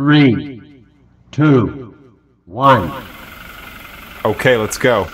Three, two, one. Okay, let's go.